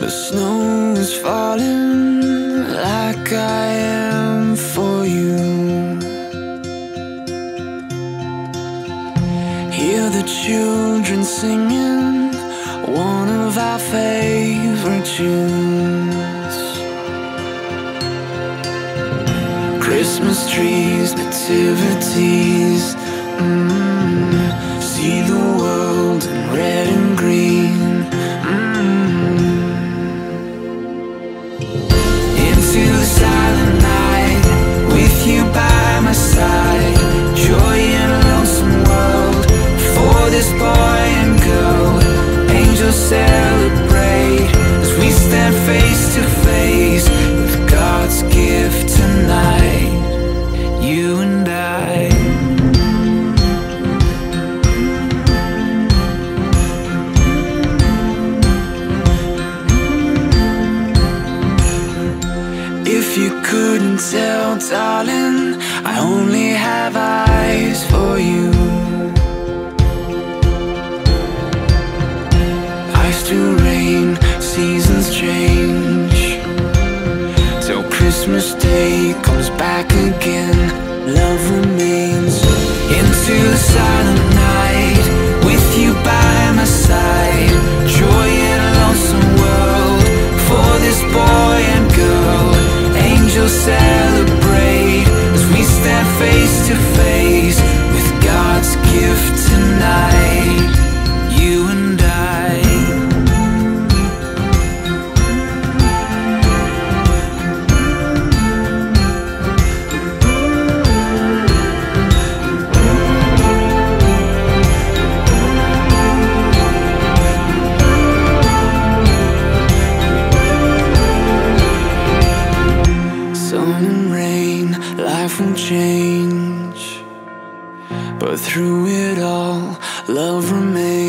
The snow is falling like I am for you. Hear the children singing one of our favorite tunes. Christmas trees, nativities. Mm, see Into the silent night, with you by my side. If you couldn't tell, darling, I only have eyes for you. Ice to rain, seasons change. Till Christmas Day comes back again, love remains. Into the silent face to face with God's gift change. But through it all, love remains.